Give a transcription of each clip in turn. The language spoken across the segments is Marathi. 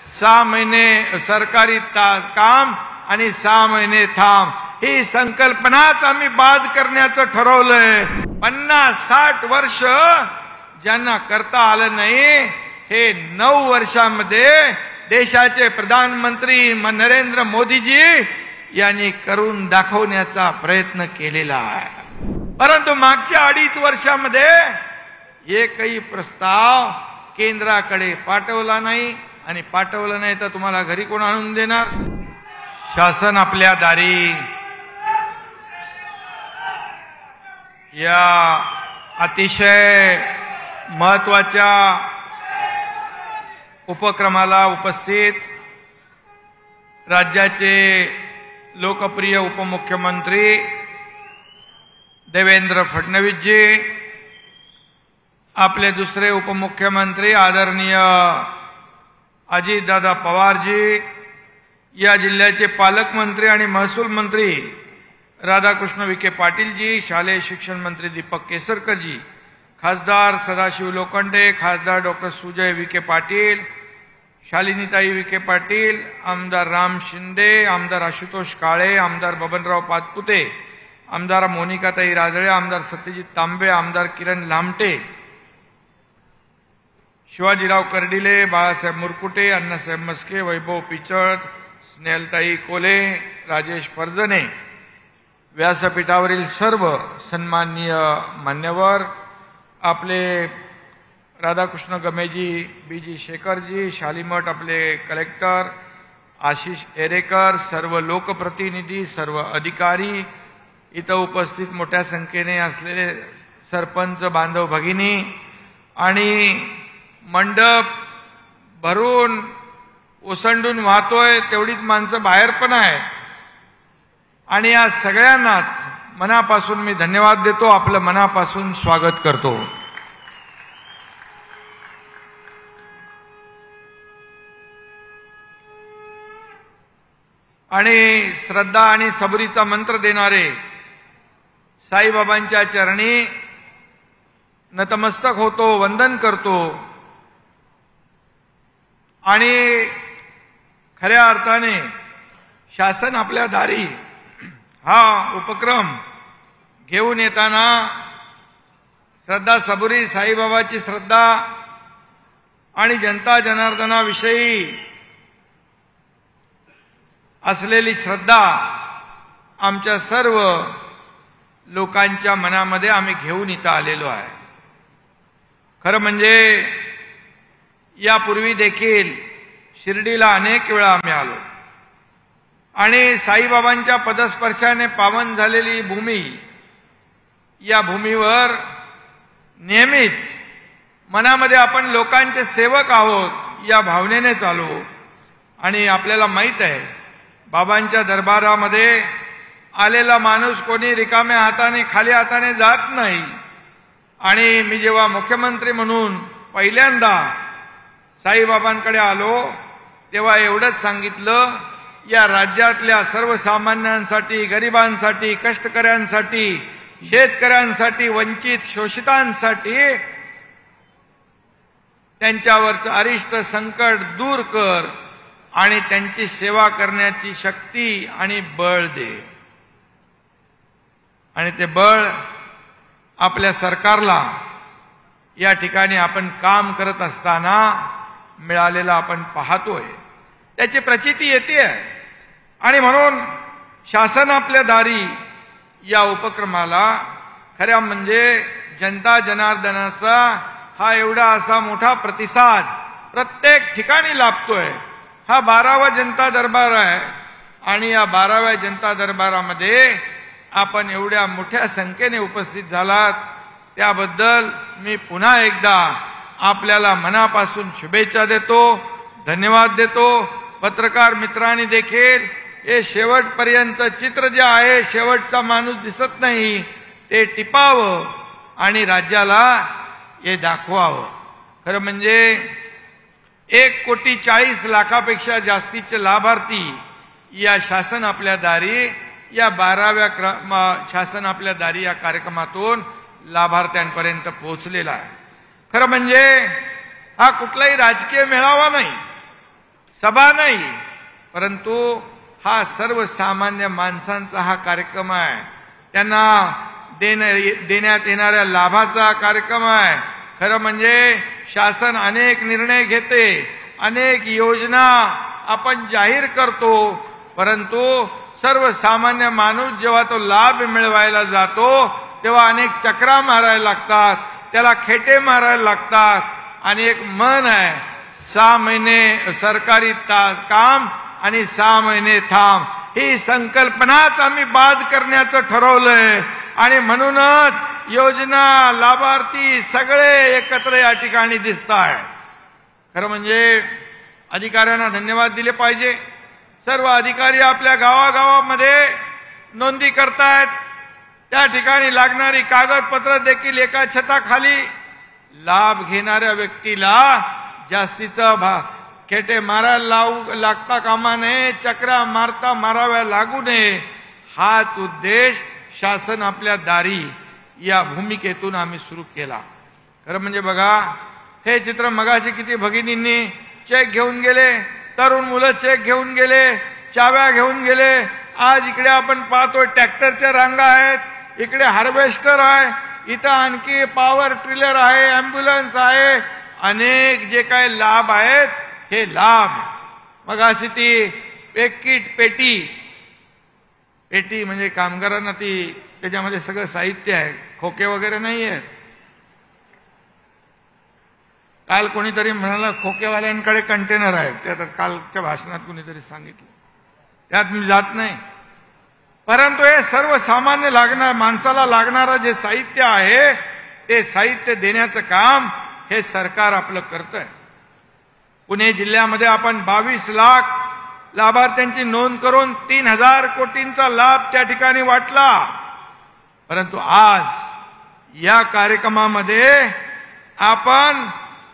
सहा महिने सरकारी तास काम आणि सहा महिने थांब. ही संकल्पनाच आम्ही बाद करण्याचं ठरवलंय. पन्नास साठ वर्ष ज्यांना करता आलं नाही हे नऊ वर्षामध्ये देशाचे प्रधानमंत्री नरेंद्र मोदीजी यांनी करून दाखवण्याचा प्रयत्न केलेला आहे. परंतु मागच्या अडीच वर्षामध्ये एकही प्रस्ताव केंद्राकडे पाठवला नाही. आणि पाठवलं नाही तर तुम्हाला घरी कोण आणून देणार? शासन आपल्या दारी. या अतिशय महत्त्वाच्या उपक्रमाला उपस्थित राज्याचे लोकप्रिय उपमुख्यमंत्री देवेंद्र फडणवीसजी आपले दुसरे उपमुख्यमंत्री आदरणीय अजितदादा पवारजी या जिल्ह्याचे पालकमंत्री आणि महसूल मंत्री राधाकृष्ण विखे पाटीलजी शालेय शिक्षण मंत्री दीपक केसरकरजी खासदार सदाशिव लोखंडे खासदार डॉक्टर सुजय विखे पाटील शालिनीताई विखे पाटील आमदार राम शिंदे आमदार आशुतोष काळे आमदार बबनराव पातपुते आमदार मोनिकाताई राजळे आमदार सत्यजित तांबे आमदार किरण लामटे शिवाजीराव कर्डिले बाळासाहेब मुरकुटे अण्णासाहेब मस्के वैभव पिचड स्नेहलताई कोले राजेश फर्जने. व्यासपीठावरील सर्व सन्माननीय मान्यवर आपले राधाकृष्ण गमेजी बी जी शेखरजी शालीमठ आपले कलेक्टर आशिष एरेकर सर्व लोकप्रतिनिधी सर्व अधिकारी इथं उपस्थित मोठ्या संख्येने असलेले सरपंच बांधव भगिनी आणि मंडप भरून ओसंडून वाहतोय तेवढीच माणसं बाहेर पण आहेत. आणि या सगळ्यांनाच मनापासून मी धन्यवाद देतो आपलं मनापासून स्वागत करतो. आणि श्रद्धा आणि सबरीचा मंत्र देणारे साईबाबांच्या चरणी नतमस्तक होतो वंदन करतो. आणि खऱ्या अर्थाने शासन आपल्या दारी हा उपक्रम घेऊन येताना श्रद्धा सबुरी साईबाबाची श्रद्धा आणि जनता जनार्दनाविषयी असलेली श्रद्धा आमच्या सर्व लोकांच्या मनामध्ये आम्ही घेऊन इथं आलेलो आहे. खरं म्हणजे यापूर्वी देखील शिर्डीला अनेक वेळा आम्ही आलो. आणि साईबाबांच्या पदस्पर्शाने पावन झालेली भूमी या भूमीवर नेहमीच मनामध्ये आपण लोकांचे सेवक आहोत या भावनेने चालू आणि आपल्याला माहीत आहे बाबांच्या दरबारामध्ये आलेला माणूस कोणी रिकाम्या हाताने खाली हाताने जात नाही. आणि मी जेव्हा मुख्यमंत्री म्हणून पहिल्यांदा साईबाबांकडे आलो तेव्हा एवढंच सांगितलं या राज्यातल्या सर्वसामान्यांसाठी गरिबांसाठी कष्टकऱ्यांसाठी शेतकऱ्यांसाठी वंचित शोषितांसाठी त्यांच्यावरचं अरिष्ट संकट दूर कर आणि त्यांची सेवा करण्याची शक्ती आणि बळ दे. आणि ते बळ आपल्या सरकारला या ठिकाणी आपण काम करत असताना मिळालेला आपण पाहतोय. त्याची प्रचिती येते आणि म्हणून शासन आपल्या दारी या उपक्रमाला खऱ्या म्हणजे जनता जनार्दनाचा हा एवढा असा मोठा प्रतिसाद प्रत्येक ठिकाणी लाभतोय. हा बारावा जनता दरबार आहे. आणि या बाराव्या जनता दरबारामध्ये आपण एवढ्या मोठ्या संख्येने उपस्थित झालात. त्याबद्दल मी पुन्हा एकदा आपल्याला मनापासून शुभेच्छा देतो धन्यवाद देतो. पत्रकार मित्रांनी देखील हे शेवटपर्यंत चित्र जे आहे शेवटचा माणूस दिसत नाही ते टिपावं आणि राज्याला हे दाखवावं. खरं म्हणजे एक कोटी चाळीस लाखापेक्षा जास्तीचे लाभार्थी या शासन आपल्या दारी या बाराव्या क्रम शासन आपल्या दारी या कार्यक्रमातून लाभार्थ्यांपर्यंत पोहोचलेला आहे. खरं म्हणजे हा कुठलाही राजकीय मेळावा नाही सभा नाही परंतु हा सर्वसामान्य माणसांचा हा कार्यक्रम आहे. त्यांना देण्यात येणाऱ्या लाभाचा कार्यक्रम आहे. खरं म्हणजे शासन अनेक निर्णय घेते अनेक योजना आपण जाहीर करतो परंतु सर्वसामान्य माणूस जेव्हा तो लाभ मिळवायला जातो तेव्हा अनेक चक्रा मारायला लागतात. त्याला खेटे मारायला लागतात. आणि एक मन आहे सहा महिने सरकारी तास काम आणि सहा महिने थांब. ही संकल्पनाच आम्ही बाद करण्याचं ठरवलंय. आणि म्हणूनच योजना लाभार्थी सगळे एकत्र या ठिकाणी दिसत आहेत खरं म्हणजे अधिकाऱ्यांना धन्यवाद दिले पाहिजे. सर्व अधिकारी आपल्या गावागावामध्ये नोंदी करतायत. त्या ठिकाणी लागणारी कागदपत्र देखील एका छताखाली. लाभ घेणाऱ्या व्यक्तीला जास्तीचा भा खेटे मारायला लावू लागता कामा नये चक्रा मारता माराव्या लागू नये. हाच उद्देश शासन आपल्या दारी या भूमिकेतून आम्ही सुरू केला. खरं म्हणजे बघा हे चित्र मगाशी किती भगिनींनी चेक घेऊन गेले तरुण मुलं चेक घेऊन गेले चाव्या घेऊन गेले. आज इकडे आपण पाहतोय ट्रॅक्टरच्या रांगा आहेत. इकडे हार्वेस्टर आहे इथं आणखी पॉवर ट्रिलर आहे अँब्युलन्स आहे अनेक जे काय लाभ आहेत हे लाभ. मग अशी ती पेकिट पेटी पेटी म्हणजे कामगारांना ती त्याच्यामध्ये सगळं साहित्य आहे खोके वगैरे नाही आहेत काल कोणीतरी म्हणाला खोकेवाल्यांकडे कंटेनर आहेत. ते आता कालच्या भाषणात कोणीतरी सांगितलं. त्यात मी जात नाही. परंतु हे सर्वसामान्य लागणार माणसाला लागणारं जे साहित्य आहे ते साहित्य देण्याचं काम हे सरकार आपलं करत आहे पुणे जिल्ह्यामध्ये आपण बावीस लाख लाभार्थ्यांची नोंद करून तीन हजार कोटींचा लाभ त्या ठिकाणी वाटला. परंतु आज या कार्यक्रमामध्ये आपण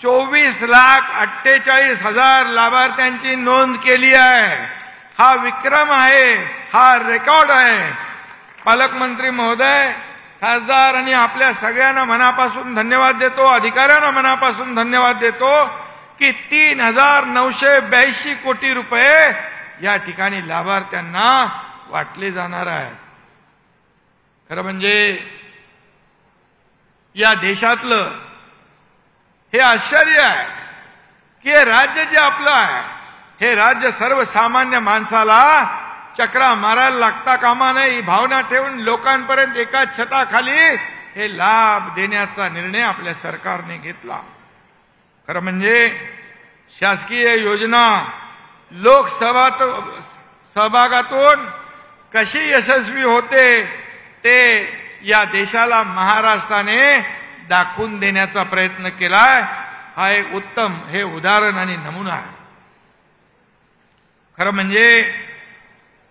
चोवीस लाख अठ्ठेचाळीस हजार लाभार्थ्यांची नोंद केली आहे. हा विक्रम आहे हा रेकॉर्ड आहे. पालकमंत्री महोदय खासदार आणि आपल्या सगळ्यांना मनापासून धन्यवाद देतो अधिकाऱ्यांना मनापासून धन्यवाद देतो की तीन हजार नऊशे ब्याऐंशी कोटी रुपये या ठिकाणी लाभार्थ्यांना वाटले जाणार आहेत खरं म्हणजे या देशातलं हे आश्चर्य आहे की हे राज्य जे आपलं आहे हे राज्य सर्वसामान्य माणसाला चक्रा मारायला लागता कामा नये ही भावना ठेवून लोकांपर्यंत एका छताखाली हे लाभ देण्याचा निर्णय आपल्या सरकारने घेतला. खरं म्हणजे शासकीय योजना लोकसभा सहभागातून कशी यशस्वी होते ते या देशाला महाराष्ट्राने दाखवून देण्याचा प्रयत्न केलाय. हा एक उत्तम हे उदाहरण आणि नमुना आहे. खरं म्हणजे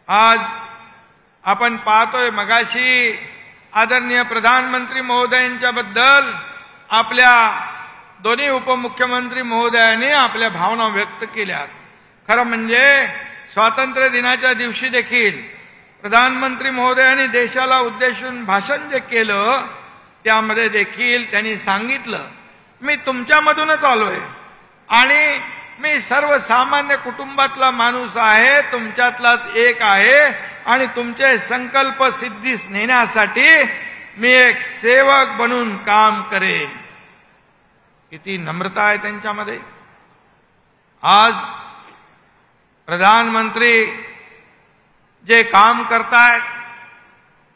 आज आपण पाहतोय मगाशी आदरणीय प्रधानमंत्री महोदयांच्या बद्दल आपल्या दोन्ही उपमुख्यमंत्री महोदयांनी आपल्या भावना व्यक्त केल्या. खरं म्हणजे स्वातंत्र्य दिनाच्या दिवशी देखील प्रधानमंत्री महोदयांनी देशाला उद्देशून भाषण जे केलं त्यामध्ये देखील त्यांनी सांगितलं मी तुमच्यामधूनच आलोय. आणि मी सर्वसामान्य कुटुंबातला माणूस आहे तुमच्यातलाच एक आहे आणि तुमचे संकल्प सिद्धीस नेण्यासाठी मी एक सेवक बनून काम करेन. किती नम्रता आहे त्यांच्यामध्ये. आज प्रधानमंत्री जे काम करतायत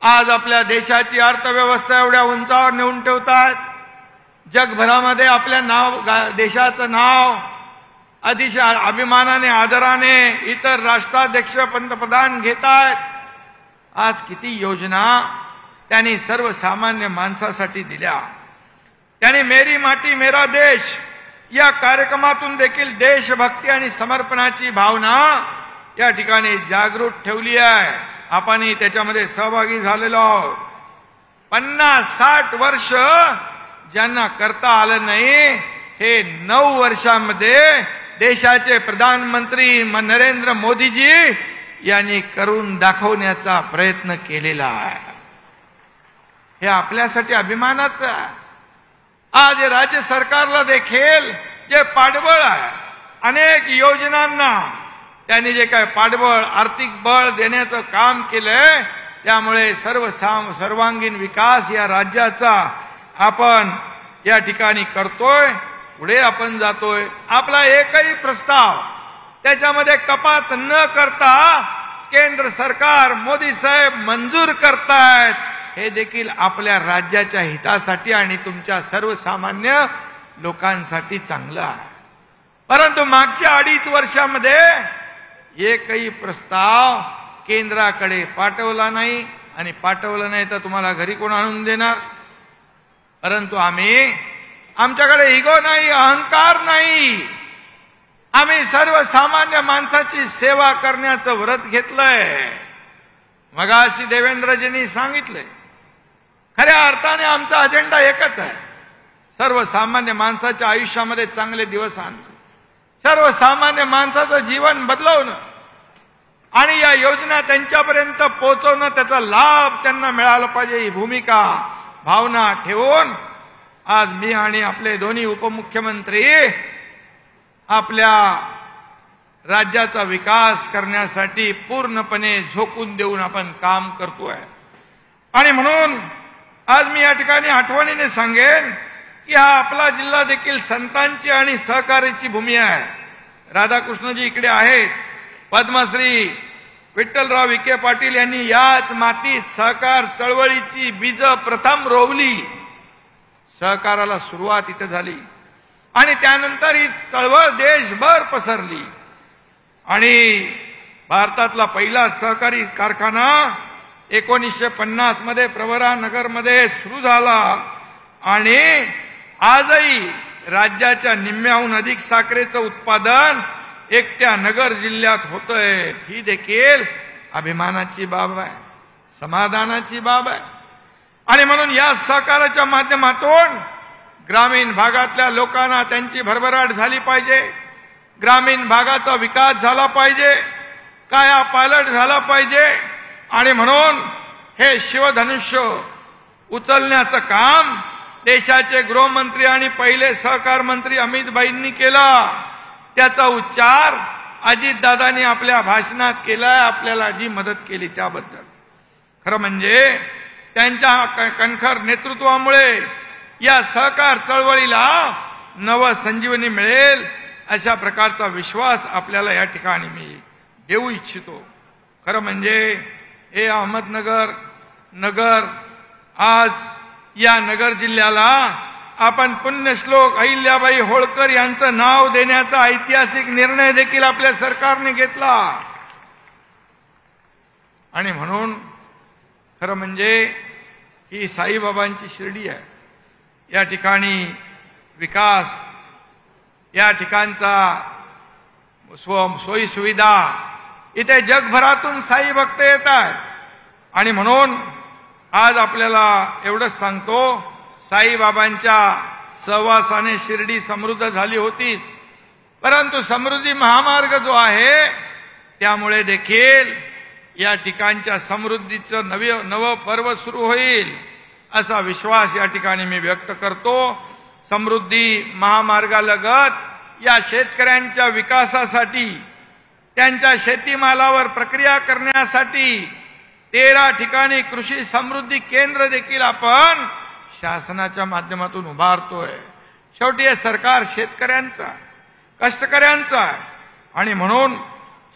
आज आपल्या देशाची अर्थव्यवस्था एवढ्या उंचावर नेऊन ठेवतायत जगभरामध्ये आपल्या नाव देशाचं नाव अतिशय अभिमानाने आदराने इतर राष्ट्राध्यक्ष पंतप्रधान घेत आहेत आज किती योजना त्यांनी सर्वसामान्य माणसासाठी दिल्या. त्यांनी मेरी माटी मेरा देश या कार्यक्रमातून देखील देशभक्ती आणि समर्पणाची भावना या ठिकाणी जागृत ठेवली आहे. आपण त्याच्यामध्ये सहभागी झालेलो आहोत. पन्नास साठ वर्ष ज्यांना करता आलं नाही हे नऊ वर्षामध्ये देशाचे प्रधानमंत्री नरेंद्र मोदीजी यांनी करून दाखवण्याचा प्रयत्न केलेला आहे. हे आपल्यासाठी अभिमानाचं आहे. आज राज्य सरकारला देखील जे पाठबळ आहे अनेक योजनांना त्यांनी जे काय पाठबळ आर्थिक बळ देण्याचं काम केलंय त्यामुळे सर्व सर्वांगीण विकास या राज्याचा आपण या ठिकाणी करतोय. पुढे आपण जातोय. आपला एकही प्रस्ताव त्याच्यामध्ये कपात न करता केंद्र सरकार मोदी साहेब मंजूर करतायत हे देखील आपल्या राज्याच्या हितासाठी आणि तुमच्या सर्वसामान्य लोकांसाठी चांगलं आहे. परंतु मागच्या अडीच वर्षामध्ये एकही प्रस्ताव केंद्राकडे पाठवला नाही आणि पाठवलं नाही तर तुम्हाला घरी कोण आणून देणार? परंतु आम्ही आमच्याकडे इगो नाही अहंकार नाही. आम्ही सर्वसामान्य माणसाची सेवा करण्याचं व्रत घेतलंय. मगाशी देवेंद्रजींनी सांगितलंय. खऱ्या अर्थाने आमचा अजेंडा एकच आहे. सर्वसामान्य माणसाच्या आयुष्यामध्ये चांगले दिवस आणणं. सर्वसामान्य माणसाचं जीवन बदलवणं. आणि या योजना त्यांच्यापर्यंत पोहोचवणं त्याचा लाभ त्यांना मिळाला पाहिजे ही भूमिका भावना ठेवून आज मी आणि आपले दोन्ही उपमुख्यमंत्री आपल्या राज्याचा विकास करण्यासाठी पूर्णपणे झोकून देऊन आपण काम करतोय. आणि म्हणून आज मी या ठिकाणी आठवणीने सांगेन की हा आपला जिल्हा देखील संतांची आणि सहकार्याची भूमी आहे. राधाकृष्णजी इकडे आहेत. पद्मश्री विठ्ठलराव विखे पाटील यांनी याच मातीत सहकार चळवळीची बीज प्रथम रोवली. सहकाराला सुरुवात इथं झाली. आणि त्यानंतर ही चळवळ देशभर पसरली. आणि भारतातला पहिला सहकारी कारखाना एकोणीसशे पन्नासमध्ये प्रवरा नगरमध्ये सुरू झाला. आणि आजही राज्याच्या निम्म्याहून अधिक साखरेचं उत्पादन एकट्या नगर जिल्ह्यात होतंय. ही देखील अभिमानाची बाब आहे. समाधानाची बाब आहे. आणि म्हणून या सहकाराच्या माध्यमातून ग्रामीण भागातल्या लोकांना त्यांची भरभराट झाली पाहिजे. ग्रामीण भागाचा विकास झाला पाहिजे. काया पायलट झाला पाहिजे. आणि म्हणून हे शिवधनुष्य उचलण्याचं काम देशाचे गृहमंत्री आणि पहिले सहकार मंत्री अमितबाईंनी केला. त्याचा उच्चार अजितदादांनी आपल्या भाषणात केलाय. आपल्याला जी मदत केली त्याबद्दल. खरं म्हणजे त्यांच्या कणखर नेतृत्वामुळे या सहकार चळवळीला नव संजीवनी मिळेल अशा प्रकारचा विश्वास आपल्याला या ठिकाणी मी देऊ इच्छितो. खरं म्हणजे हे अहमदनगर नगर आज या नगर जिल्ह्याला आपण पुण्यश्लोक अहिल्याबाई होळकर यांचं नाव देण्याचा ऐतिहासिक निर्णय देखील आपल्या सरकारने घेतला. आणि म्हणून खरं म्हणजे ही साईबाबांची शिर्डी आहे. या ठिकाणी विकास या ठिकाणचा स्व सोयीसुविधा इथे जगभरातून साई भक्त येत आहेत. आणि म्हणून आज आपल्याला एवढंच सांगतो साईबाबांच्या सहवासाने शिर्डी समृद्ध झाली होतीच. परंतु समृद्धी महामार्ग जो आहे त्यामुळे देखील या ठिकाणच्या समृद्धीचं नवे नव पर्व सुरू होईल असा विश्वास या ठिकाणी मी व्यक्त करतो. समृद्धी महामार्गालगत या शेतकऱ्यांच्या विकासासाठी त्यांच्या शेतीमालावर प्रक्रिया करण्यासाठी तेरा ठिकाणी कृषी समृद्धी केंद्र देखील आपण शासनाच्या माध्यमातून उभारतोय. शेवटी हे सरकार शेतकऱ्यांचा कष्टकऱ्यांचा आहे. आणि म्हणून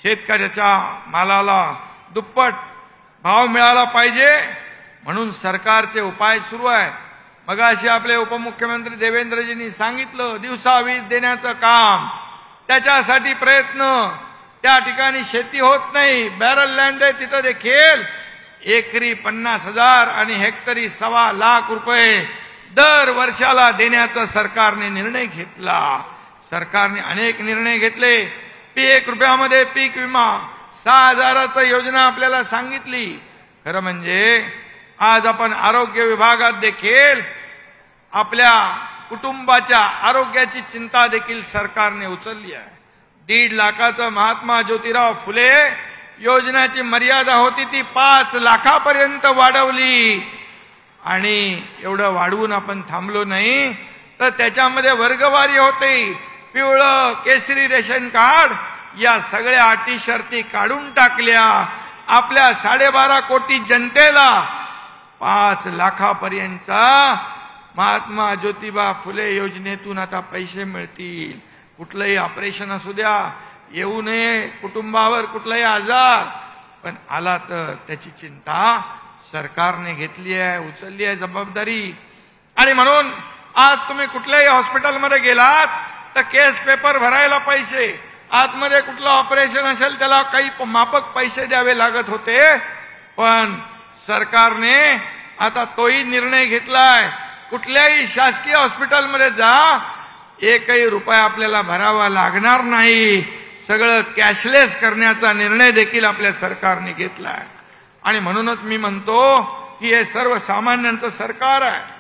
शेतकऱ्याच्या मालाला दुप्पट भाव मिळाला पाहिजे म्हणून सरकारचे उपाय सुरू आहेत. मग अशी आपले उपमुख्यमंत्री देवेंद्रजींनी सांगितलं दिवसा वीज देण्याचं काम. त्याच्यासाठी प्रयत्न. त्या ठिकाणी शेती होत नाही. बॅरल लँड आहे तिथं देखील एकरी पन्नास हजार आणि हेक्टरी सव्वा लाख रुपये दर वर्षाला देण्याचा सरकारने निर्णय घेतला. सरकारने अनेक निर्णय घेतले. एक रुपयामध्ये पीक विमा सहा हजाराचा योजना आपल्याला सांगितली. खरं म्हणजे आज आपण आरोग्य विभागात देखील आपल्या कुटुंबाच्या आरोग्याची चिंता देखील सरकारने उचलली आहे. दीड लाखाचं महात्मा ज्योतिराव फुले योजनेची मर्यादा होती ती पाच लाखापर्यंत वाढवली. आणि एवढं वाढवून आपण थांबलो नाही तर त्याच्यामध्ये वर्गवारी होते. पिवळं केसरी रेशन कार्ड या सगळ्या अटी शर्ती काढून टाकल्या. आपल्या साडेबारा कोटी जनतेला पाच लाखापर्यंतचा महात्मा ज्योतिबा फुले योजनेतून आता पैसे मिळतील. कुठलंही ऑपरेशन असू द्या येऊ नये कुटुंबावर कुठलाही आजार. पण आला तर त्याची चिंता सरकारने घेतली आहे उचलली आहे जबाबदारी. आणि म्हणून आज तुम्ही कुठल्याही हॉस्पिटलमध्ये गेलात तर केस पेपर भरायला पैसे. आतमध्ये कुठलं ऑपरेशन असेल त्याला काही मापक पैसे द्यावे लागत होते. पण सरकारने आता तोही निर्णय घेतलाय. कुठल्याही शासकीय हॉस्पिटलमध्ये जा एकही रुपया आपल्याला भरावा लागणार नाही. सगळं कॅशलेस करण्याचा निर्णय देखील आपल्या सरकारने घेतलाय. आणि म्हणूनच मी म्हणतो की हे सर्वसामान्यांचं सरकार आहे.